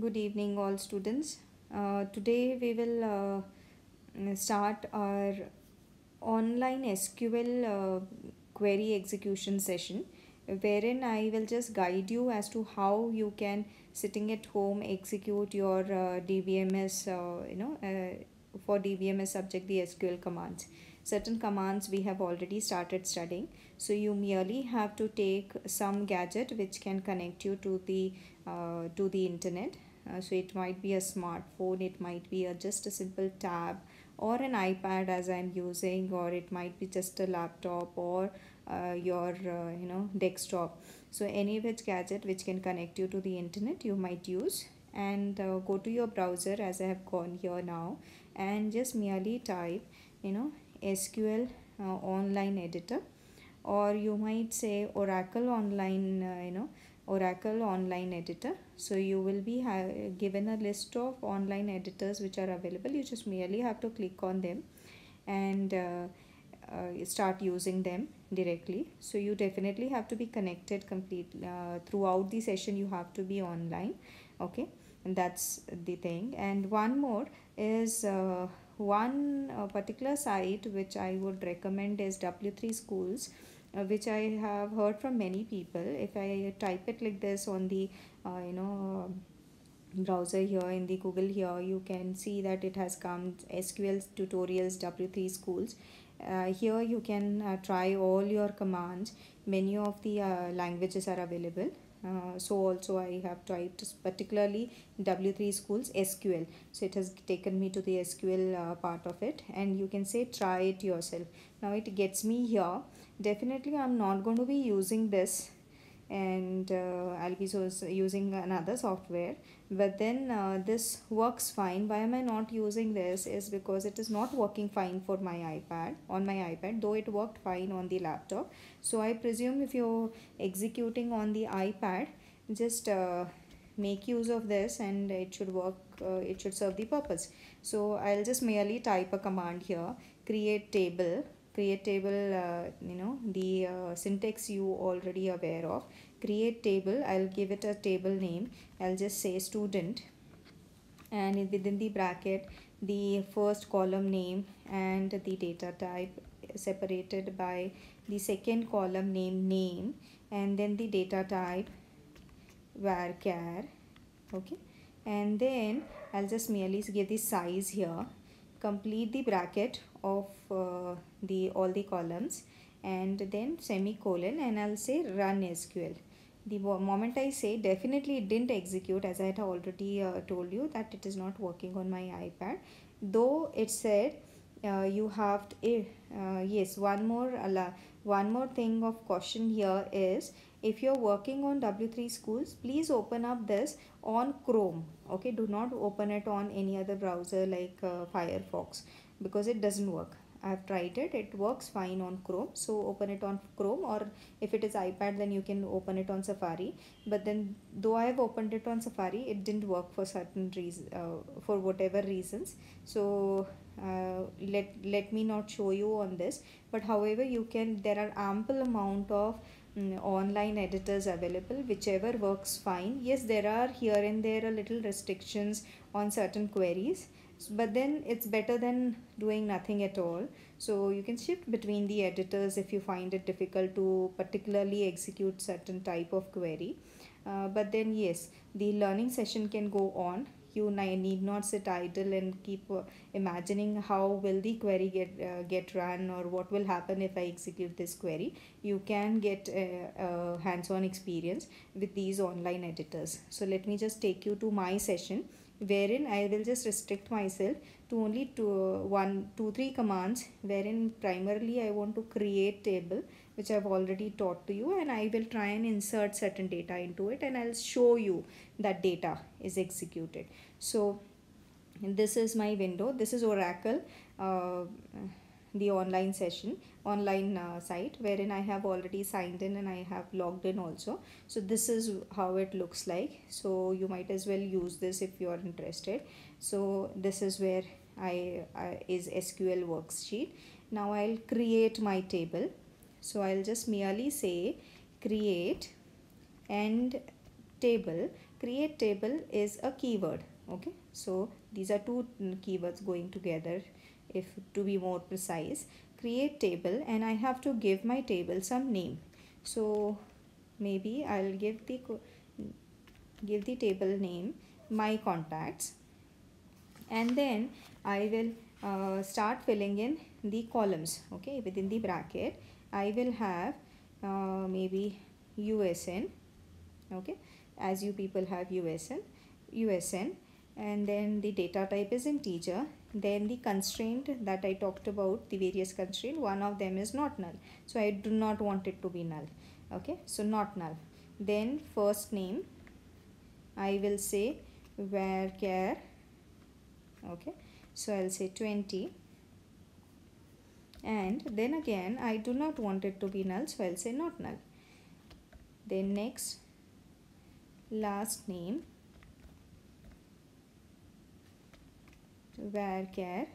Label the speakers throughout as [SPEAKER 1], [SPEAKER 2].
[SPEAKER 1] Good evening, all students. Uh, today we will uh, start our online SQL uh, query execution session, wherein I will just guide you as to how you can, sitting at home, execute your uh, DBMS, uh, you know, uh, for DBMS subject the SQL commands. Certain commands we have already started studying, so you merely have to take some gadget which can connect you to the uh, to the internet. Uh, so it might be a smartphone it might be a just a simple tab or an ipad as i'm using or it might be just a laptop or uh, your uh, you know desktop. So any which gadget which can connect you to the internet you might use and uh, go to your browser as i have gone here now and just merely type you know sql uh, online editor. Or you might say oracle online uh, you know oracle online editor. So you will be given a list of online editors which are available. You just merely have to click on them and uh, uh, start using them directly. So you definitely have to be connected complete uh, throughout the session you have to be online. Okay? And that's the thing. And one more is uh, one uh, particular site which i would recommend is w3 schools uh, which I have heard from many people. If I type it like this on the, uh, you know, browser here in the Google here, you can see that it has come SQL tutorials W3 schools. Uh, here you can uh, try all your commands. Many of the uh, languages are available. Uh, so also I have tried particularly W3 schools SQL. So it has taken me to the SQL uh, part of it and you can say try it yourself. Now it gets me here definitely i'm not going to be using this and uh, i'll be so using another software. But then uh, this works fine. Why am i not using this? Is because it is not working fine for my ipad on my ipad though it worked fine on the laptop. So i presume if you're executing on the ipad just uh, make use of this and it should work uh, it should serve the purpose. So i'll just merely type a command here create table create table uh, you know the uh, syntax you already aware of. Create table i'll give it a table name. I'll just say student. And within the bracket the first column name and the data type separated by the second column name name and then the data type varchar okay? And then i'll just merely give the size here complete the bracket of uh, the all the columns and then semicolon and I'll say run SQL. The moment I say definitely it didn't execute as I had already uh, told you that it is not working on my iPad though it said uh, you have to, eh, uh, yes one more one more thing of caution here is if you're working on w3 schools please open up this on chrome okay? Do not open it on any other browser like uh, firefox because it doesn't work. I've tried it. It works fine on Chrome so open it on Chrome or if it is iPad then you can open it on Safari. But then though I have opened it on Safari it didn't work for certain reasons uh, for whatever reasons. So uh, let let me not show you on this. But however you can there are ample amount of um, online editors available whichever works fine. Yes there are here and there a little restrictions on certain queries but then it's better than doing nothing at all. So you can shift between the editors if you find it difficult to particularly execute certain type of query. Uh, but then yes the learning session can go on you need not sit idle and keep uh, imagining how will the query get uh, get run or what will happen if i execute this query. You can get a, a hands-on experience with these online editors. So let me just take you to my session wherein I will just restrict myself to only two, one, two, three commands wherein primarily I want to create table which I've already taught to you and I will try and insert certain data into it and I'll show you that data is executed. So this is my window. This is Oracle. Uh, the online session online uh, site wherein I have already signed in and I have logged in also so this is how it looks like so you might as well use this if you are interested so this is where I, I is SQL worksheet now I'll create my table so I'll just merely say create and table. Create table is a keyword okay? So these are two keywords going together if to be more precise. Create table and I have to give my table some name. So maybe I'll give the give the table name my contacts and then I will uh, start filling in the columns okay within the bracket I will have uh, maybe USN okay? As you people have USN USN and then the data type is integer. Then the constraint that I talked about the various constraint one of them is not null. So I do not want it to be null okay? So not null. Then first name I will say where care okay? So I'll say 20 and then again I do not want it to be null so I'll say not null. Then next last name. Varchar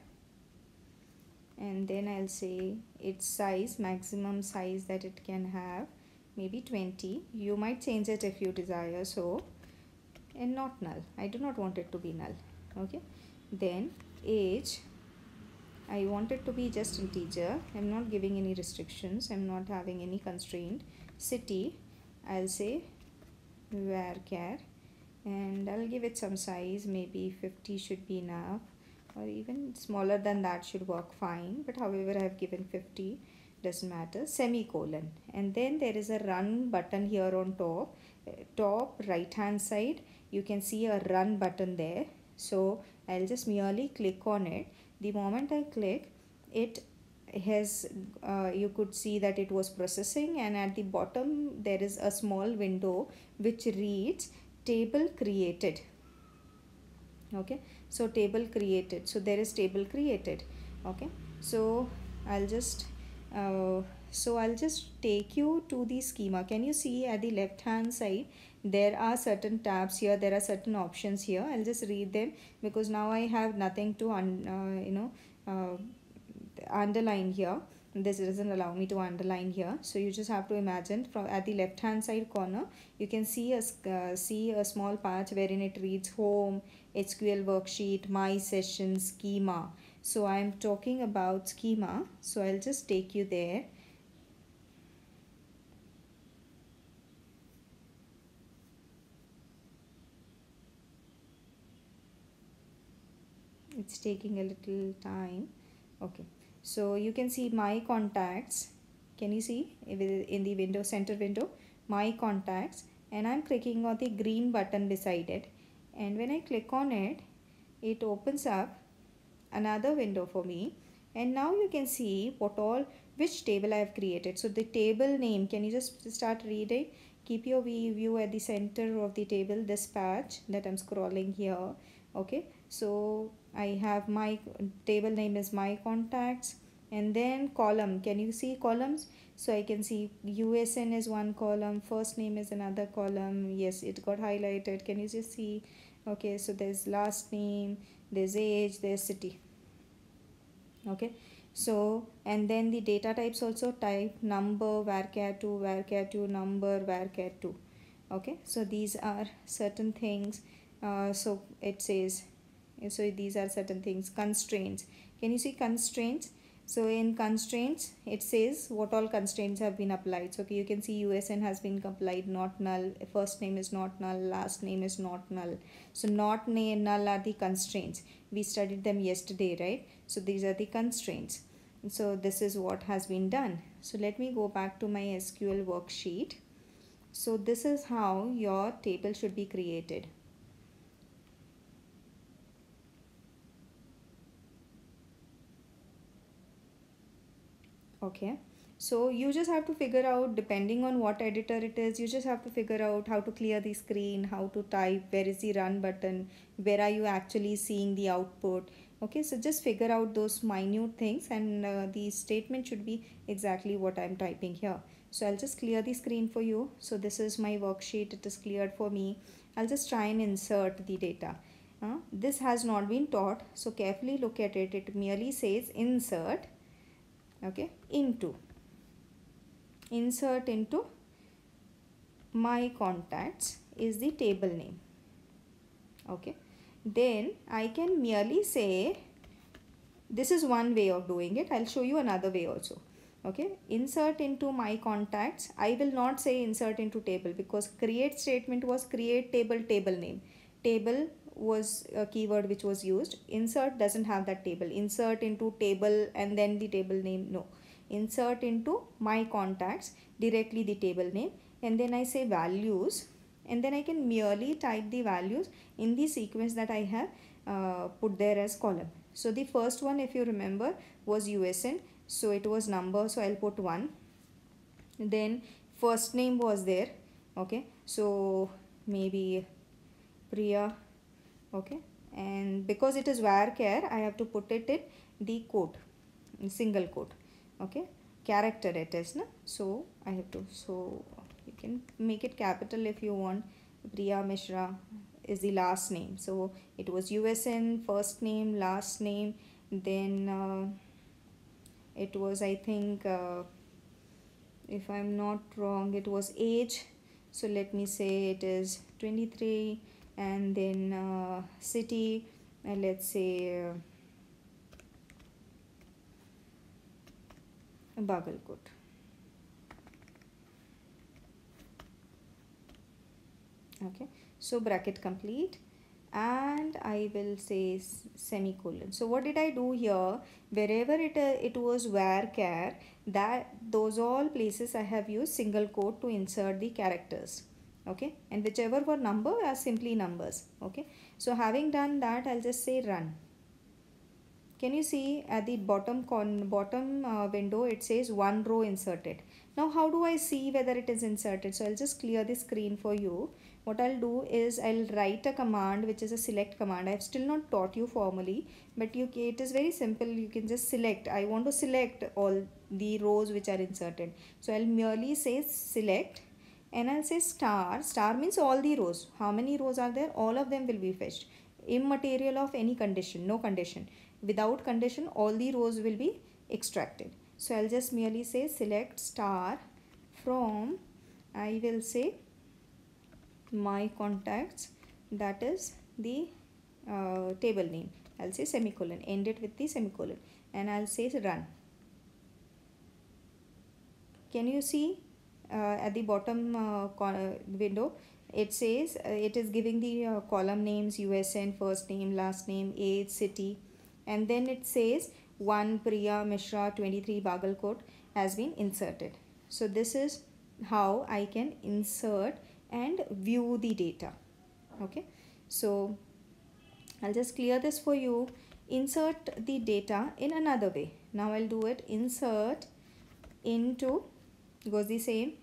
[SPEAKER 1] and then I'll say its size maximum size that it can have maybe 20 you might change it if you desire so and not null. I do not want it to be null okay? Then age I want it to be just integer I'm not giving any restrictions. I'm not having any constraint. City I'll say varchar and I'll give it some size. Maybe 50 should be enough. Or even smaller than that should work fine. But however I have given 50 doesn't matter. Semicolon. And then there is a run button here on top. Top right hand side you can see a run button there. So I'll just merely click on it the moment I click it has uh, you could see that it was processing and at the bottom there is a small window which reads table created. Okay? So table created. So there is table created. Okay? So I'll just uh, so I'll just take you to the schema. Can you see at the left hand side there are certain tabs here there are certain options here. I'll just read them because now I have nothing to un, uh, you know uh, underline here. This doesn't allow me to underline here. So you just have to imagine from at the left hand side corner you can see a uh, see a small patch wherein it reads home sql worksheet my session schema. So i am talking about schema. So i'll just take you there it's taking a little time. Okay. So you can see my contacts. Can you see? In the window center window. My contacts. And I'm clicking on the green button beside it. And when I click on it it opens up another window for me. And now you can see what all which table I have created. So the table name. Can you just start reading? Keep your view at the center of the table. This patch that I'm scrolling here okay so I have my table name is my contacts and then column. Can you see columns? So I can see USN is one column first name is another column. Yes it got highlighted. Can you just see? Okay so there's last name there's age there's city. Okay so and then the data types also type number varchar2 varchar2 number varchar2 okay so these are certain things uh, so it says so these are certain things. Constraints. Can you see constraints? So in constraints it says what all constraints have been applied. So okay, you can see usn has been applied not null. First name is not null. Last name is not null. So not null are the constraints. We studied them yesterday right? So these are the constraints. So this is what has been done. So let me go back to my sql worksheet. So this is how your table should be created okay. So you just have to figure out depending on what editor it is you just have to figure out how to clear the screen how to type where is the run button where are you actually seeing the output. Okay so just figure out those minute things and uh, the statement should be exactly what i'm typing here. So i'll just clear the screen for you. So this is my worksheet. It is cleared for me. I'll just try and insert the data. Uh, this has not been taught. So carefully look at it. It merely says insert okay? Into. Insert into my contacts is the table name. Okay? Then I can merely say this is one way of doing it. I'll show you another way also. Okay? Insert into my contacts. I will not say insert into table because create statement was create table table name. Table was a keyword which was used. Insert doesn't have that table. Insert into table and then the table name no. Insert into my contacts directly the table name. And then I say values. And then I can merely type the values in the sequence that I have uh, put there as column. So the first one if you remember was USN so it was number so I'll put 1 then first name was there. Okay. So maybe Priya okay? And because it is varchar I have to put it in the quote single quote okay? Character it is na? so I have to so you can make it capital if you want. Priya Mishra is the last name. So it was USN first name last name then uh, it was I think uh, if I'm not wrong it was age. So let me say it is 23 and then uh, city and let's say uh, Bagalkot. Okay, so bracket complete and I will say semicolon. So what did I do here? Wherever it, uh, it was varchar, that those all places I have used single quote to insert the characters. Okay, and whichever were number are simply numbers. Okay, so having done that, I'll just say run. Can you see at the bottom con bottom uh, window it says one row inserted. Now how do I see whether it is inserted? So I'll just clear the screen for you. What I'll do is I'll write a command which is a select command. I've still not taught you formally but you it is very simple. You can just select. I want to select all the rows which are inserted. So I'll merely say select and I'll say star star means all the rows. How many rows are there? All of them will be fetched. Immaterial of any condition no condition. Without condition all the rows will be extracted. So I'll just merely say select star from I will say my contacts that is the uh, table name. I'll say semicolon end it with the semicolon. And I'll say run. Can you see at the bottom uh, window it says uh, it is giving the uh, column names USN first name last name age city and then it says 1 Priya Mishra 23 Bagalkot has been inserted. So this is how I can insert and view the data. Okay. So I'll just clear this for you. Insert the data in another way. Now I'll do it. Insert into goes the same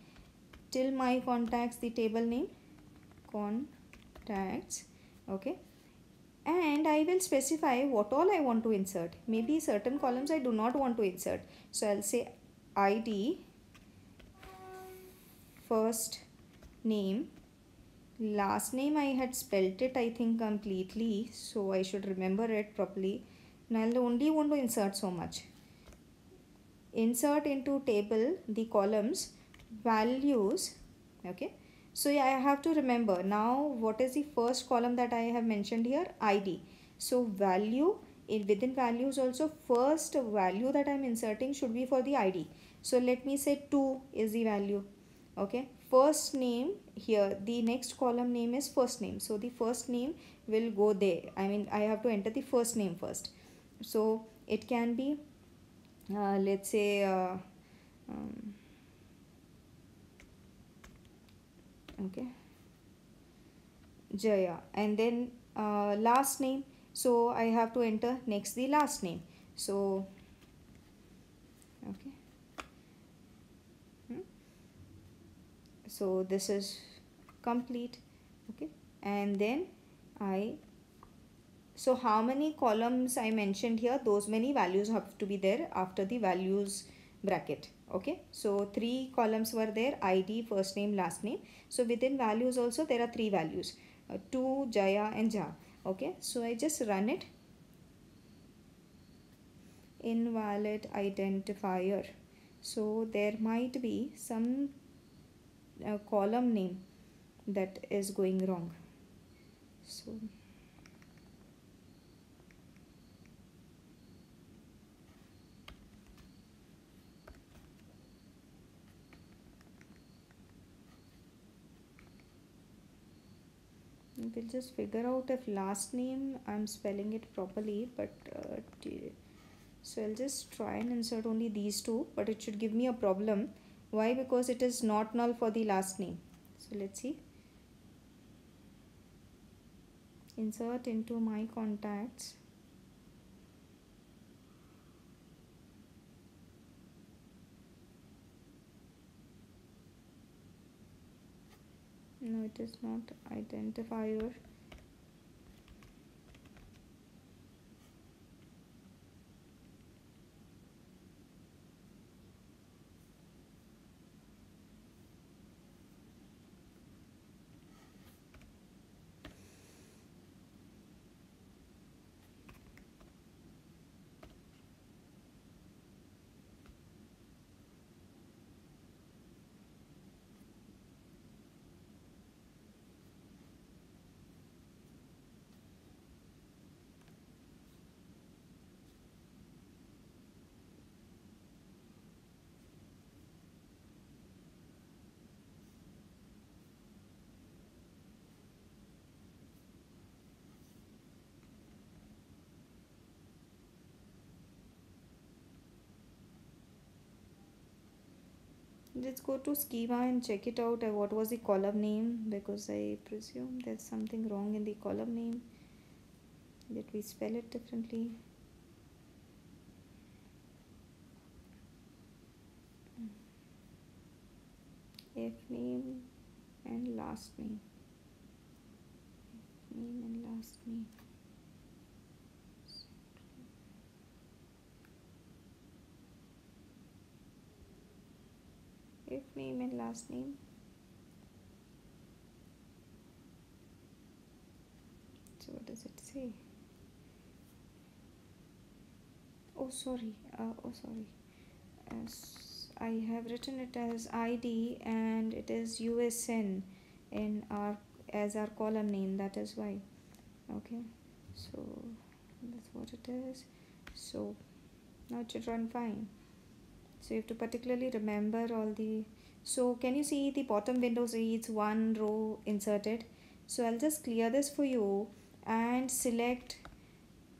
[SPEAKER 1] till my contacts the table name contacts okay and I will specify what all I want to insert. Maybe certain columns I do not want to insert. So I'll say ID first name last name I had spelt it I think completely so I should remember it properly now I'll only want to insert so much insert into table the columns values okay so yeah, I have to remember now what is the first column that I have mentioned here ID. So value in within values also first value that I'm inserting should be for the ID. So let me say 2 is the value. Okay. First name here the next column name is first name. So the first name will go there. I mean I have to enter the first name first. So it can be uh, let's say uh, um, okay. Jaya. And then uh, last name. So I have to enter next the last name. So okay. Hmm. so this is complete. Okay. And then I so how many columns I mentioned here? Those many values have to be there after the values bracket okay so three columns were there id first name last name. So within values also there are three values uh, 2 jaya and ja okay so i just run it. Invalid identifier. So there might be some uh, column name that is going wrong. So we'll just figure out if last name I'm spelling it properly but uh, so I'll just try and insert only these two but it should give me a problem. Why? Because it is not null for the last name. So let's see. Insert into my contacts no it is not identifier let's go to schema and check it out uh, what was the column name? Because I presume there's something wrong in the column name. Let we spell it differently. If name and last name. Name and last name name and last name. So what does it say? Oh sorry. Uh, oh sorry. As I have written it as ID and it is USN in our as our column name. That is why. Okay. So that's what it is. So now it should run fine so you have to particularly remember all the so can you see the bottom windows reads one row inserted? So I'll just clear this for you and select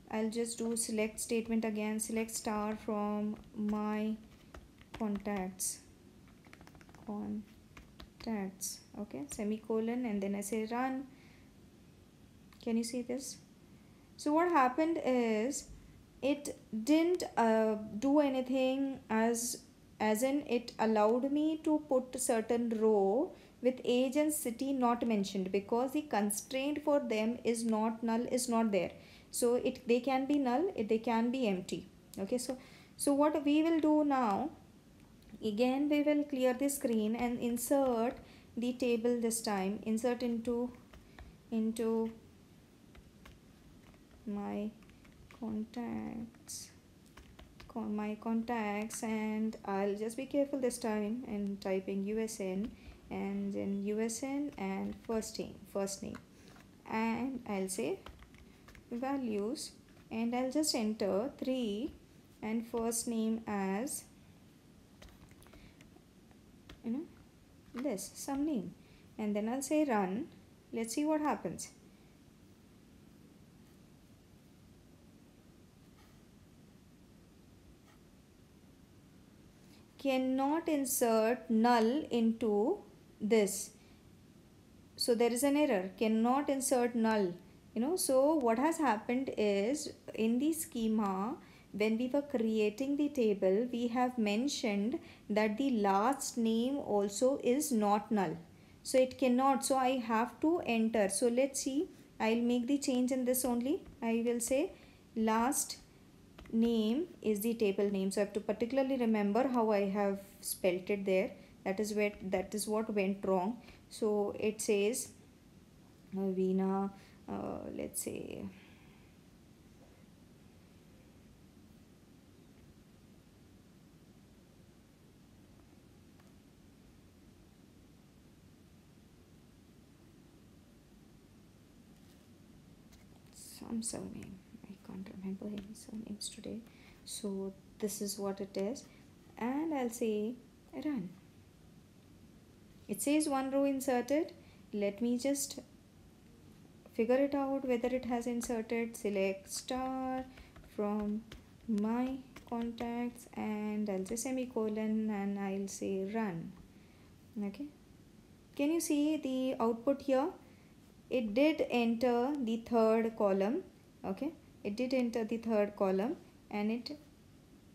[SPEAKER 1] I'll just do select statement again select star from my contacts contacts okay semicolon and then I say run. Can you see this? So what happened is it didn't uh, do anything as as in it allowed me to put certain row with age and city not mentioned because the constraint for them is not null is not there. So it they can be null it, they can be empty. Okay so so what we will do now again we will clear the screen and insert the table this time. Insert into into my contacts my contacts and I'll just be careful this time and typing USN and then USN and first name first name. And I'll say values and I'll just enter 3 and first name as you know this some name. And then I'll say run. Let's see what happens cannot insert null into this. So there is an error. Cannot insert null. You know so what has happened is in the schema when we were creating the table we have mentioned that the last name also is not null. So it cannot. So i have to enter. So let's see. I'll make the change in this only. I will say last name is the table name. So I have to particularly remember how I have spelt it there. That is where that is what went wrong. So it says Veena uh, let's say some surname remember any surnames today. So this is what it is. And i'll say run. It says one row inserted. Let me just figure it out whether it has inserted. Select star from my contacts and I'll say semicolon and I'll say run. Okay? Can you see the output here? It did enter the third column. Okay it did enter the third column and it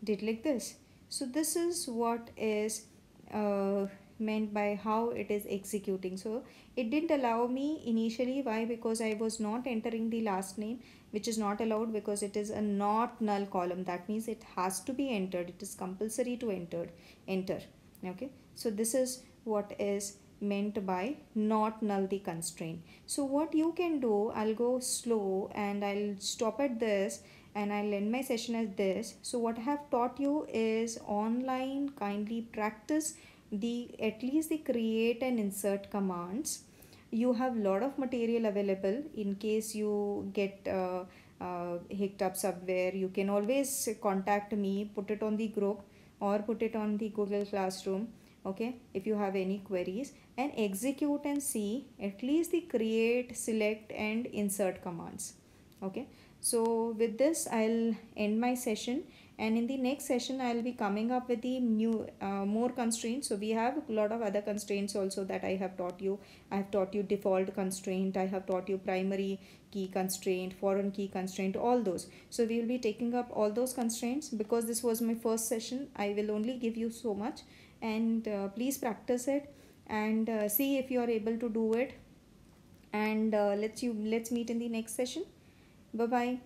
[SPEAKER 1] did like this. So this is what is uh, meant by how it is executing. So it didn't allow me initially why? Because i was not entering the last name which is not allowed because it is a not null column. That means it has to be entered. It is compulsory to enter enter. Okay? So this is what is meant by not null the constraint so what you can do i'll go slow and i'll stop at this and I'll end my session as this. So what I have taught you is online kindly practice the at least the create and insert commands. You have lot of material available in case you get uh, uh, hicked up somewhere. You can always contact me, put it on the group or put it on the Google Classroom okay if you have any queries and execute and see at least the create select and insert commands. Okay so with this i'll end my session. And in the next session i'll be coming up with the new uh, more constraints. So we have a lot of other constraints also that i have taught you. I have taught you default constraint. I have taught you primary key constraint foreign key constraint all those. So we will be taking up all those constraints. Because this was my first session i will only give you so much and uh, please practice it and uh, see if you are able to do it. And uh, let's you let's meet in the next session. Bye bye